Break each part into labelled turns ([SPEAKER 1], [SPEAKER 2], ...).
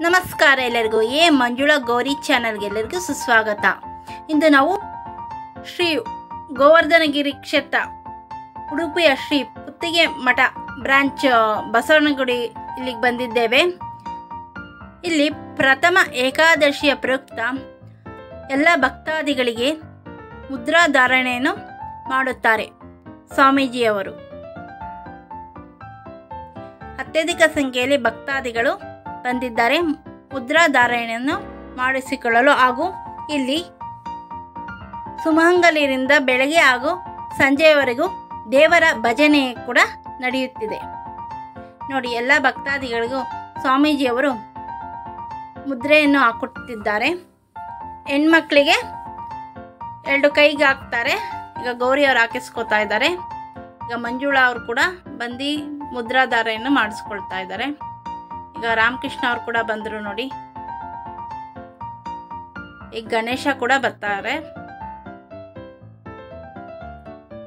[SPEAKER 1] ನಮಸ್ಕಾರ ಎಲ್ಲರಿಗೂ. ಎ ಮಂಜುಳಾ ಗೌರಿ ಚಾನಲ್ಗೆ ಎಲ್ಲರಿಗೂ ಸುಸ್ವಾಗತ. ಇಂದು ನಾವು ಶ್ರೀ ಗೋವರ್ಧನಗಿರಿ ಕ್ಷೇತ್ರ ಉಡುಪಿಯ ಶ್ರೀ ಪುತ್ತಿಗೆ ಮಠ ಬ್ರಾಂಚ್ ಬಸವನಗುಡಿ ಇಲ್ಲಿಗೆ ಬಂದಿದ್ದೇವೆ. ಇಲ್ಲಿ ಪ್ರಥಮ ಏಕಾದಶಿಯ ಪ್ರಯುಕ್ತ ಎಲ್ಲ ಭಕ್ತಾದಿಗಳಿಗೆ ಮುದ್ರಾಧಾರಣೆಯನ್ನು ಮಾಡುತ್ತಾರೆ ಸ್ವಾಮೀಜಿಯವರು. ಅತ್ಯಧಿಕ ಸಂಖ್ಯೆಯಲ್ಲಿ ಭಕ್ತಾದಿಗಳು ಬಂದಿದ್ದಾರೆ ಮುದ್ರಾಧಾರಣೆಯನ್ನು ಮಾಡಿಸಿಕೊಳ್ಳಲು ಹಾಗೂ ಇಲ್ಲಿ ಸುಮಂಗಲಿರಿಂದ ಬೆಳಗ್ಗೆ ಹಾಗೂ ಸಂಜೆಯವರೆಗೂ ದೇವರ ಭಜನೆ ಕೂಡ ನಡೆಯುತ್ತಿದೆ. ನೋಡಿ, ಎಲ್ಲ ಭಕ್ತಾದಿಗಳಿಗೂ ಸ್ವಾಮೀಜಿಯವರು ಮುದ್ರೆಯನ್ನು ಹಾಕುತ್ತಿದ್ದಾರೆ. ಹೆಣ್ಮಕ್ಳಿಗೆ ಎರಡು ಕೈಗೆ ಹಾಕ್ತಾರೆ. ಈಗ ಗೌರಿ ಅವರು ಹಾಕಿಸ್ಕೊತಾ ಇದ್ದಾರೆ. ಈಗ ಮಂಜುಳಾ ಅವರು ಕೂಡ ಬಂದು ಮುದ್ರಾಧಾರೆಯನ್ನು ಮಾಡಿಸ್ಕೊಳ್ತಾ ಇದ್ದಾರೆ. ಈಗ ರಾಮಕೃಷ್ಣ ಅವ್ರು ಕೂಡ ಬಂದರು ನೋಡಿ. ಈಗ ಗಣೇಶ ಕೂಡ ಬರ್ತಾರೆ.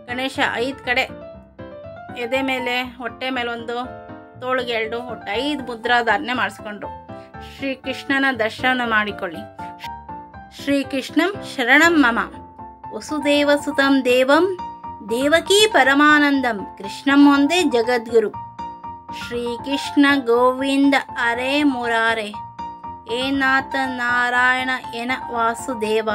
[SPEAKER 1] ಗಣೇಶ ಐದು ಕಡೆ ಎದೆ ಮೇಲೆ, ಹೊಟ್ಟೆ ಮೇಲೆ ಒಂದು ತೋಳಿಗೆ ಎರಡು, ಒಟ್ಟು ಐದು ಮುದ್ರಾಧಾರಣೆ ಮಾಡಿಸ್ಕೊಂಡ್ರು. ಶ್ರೀಕೃಷ್ಣನ ದರ್ಶನ ಮಾಡಿಕೊಳ್ಳಿ. ಶ್ರೀಕೃಷ್ಣಂ ಶರಣಂ ಮಮ. ವಸುದೇವ ಸುತಂ ದೇವಂ, ದೇವಕೀ ಪರಮಾನಂದಂ. ಕೃಷ್ಣಂ ಒಂದೇ ಜಗದ್ಗುರು. ಶ್ರೀಕೃಷ್ಣ ಗೋವಿಂದ ಅರೆ ಮುರಾರೆ, ಏ ನಾಥ ನಾರಾಯಣ ಎನ ವಾಸುದೇವ.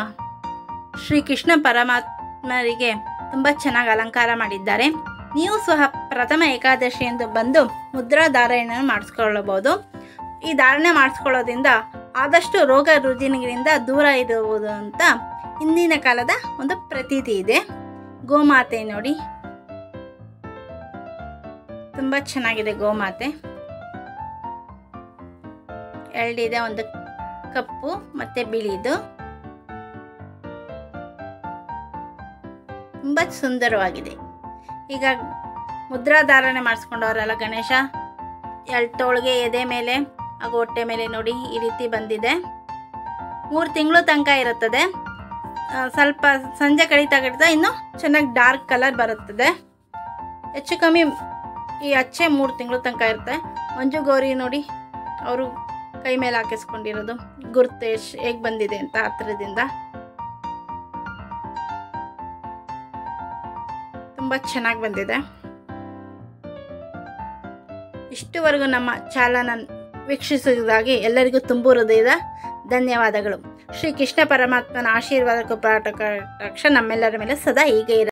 [SPEAKER 1] ಶ್ರೀ ಕೃಷ್ಣ ಪರಮಾತ್ಮರಿಗೆ ತುಂಬ ಚೆನ್ನಾಗಿ ಅಲಂಕಾರ ಮಾಡಿದ್ದಾರೆ. ನೀವು ಸಹ ಪ್ರಥಮ ಏಕಾದಶಿ ಎಂದು ಬಂದು ಮುದ್ರಾಧಾರಣೆಯನ್ನು ಮಾಡಿಸ್ಕೊಳ್ಳಬಹುದು. ಈ ಧಾರಣೆ ಮಾಡಿಸ್ಕೊಳ್ಳೋದ್ರಿಂದ ಆದಷ್ಟು ರೋಗ ರುಜಿನಗಳಿಂದ ದೂರ ಇರುವುದು ಅಂತ ಹಿಂದಿನ ಕಾಲದ ಒಂದು ಪ್ರತೀತಿ ಇದೆ. ಗೋಮಾತೆ ನೋಡಿ. ತುಂಬ ಚೆನ್ನಾಗಿದೆ ಗೋಮಾತೆ. ಎರಡಿದೆ ಒಂದು ಕಪ್ಪು ಮತ್ತು ಬಿಳಿದು. ತುಂಬ ಸುಂದರವಾಗಿದೆ. ಈಗ ಮುದ್ರಾಧಾರಣೆ ಮಾಡಿಸ್ಕೊಂಡವರಲ್ಲ ಗಣೇಶ, ಎಳ್ತೋಳಿಗೆ ಎದೆ ಮೇಲೆ ಹಾಗೂ ಹೊಟ್ಟೆ ಮೇಲೆ ನೋಡಿ ಈ ರೀತಿ ಬಂದಿದೆ. ಮೂರು ತಿಂಗಳು ತನಕ ಇರುತ್ತದೆ. ಸ್ವಲ್ಪ ಸಂಜೆ ಕಡಿತಾ ಕಡಿತಾ ಇನ್ನು ಚೆನ್ನಾಗಿ ಡಾರ್ಕ್ ಕಲರ್ ಬರುತ್ತದೆ. ಹೆಚ್ಚು ಕಮ್ಮಿ ಈ ಅಚ್ಚೆ ಮೂರು ತಿಂಗಳು ತನಕ ಇರುತ್ತೆ. ಮಂಜು, ಗೌರಿ ನೋಡಿ, ಅವರು ಕೈ ಮೇಲೆ ಹಾಕಿಸ್ಕೊಂಡಿರೋದು. ಗುರ್ತೇಶ್ ಹೇಗೆ ಬಂದಿದೆ ಅಂತ ಹತ್ರದಿಂದ ತುಂಬ ಚೆನ್ನಾಗಿ ಬಂದಿದೆ. ಇಷ್ಟುವರೆಗೂ ನಮ್ಮ ಚಾಲನ ವೀಕ್ಷಿಸಿದಾಗಿ ಎಲ್ಲರಿಗೂ ತುಂಬು ಹೃದಯದ ಧನ್ಯವಾದಗಳು. ಶ್ರೀ ಕೃಷ್ಣ ಪರಮಾತ್ಮನ ಆಶೀರ್ವಾದಕ್ಕೂ ಪಾಠ ನಮ್ಮೆಲ್ಲರ ಮೇಲೆ ಸದಾ ಹೀಗೆ ಇರ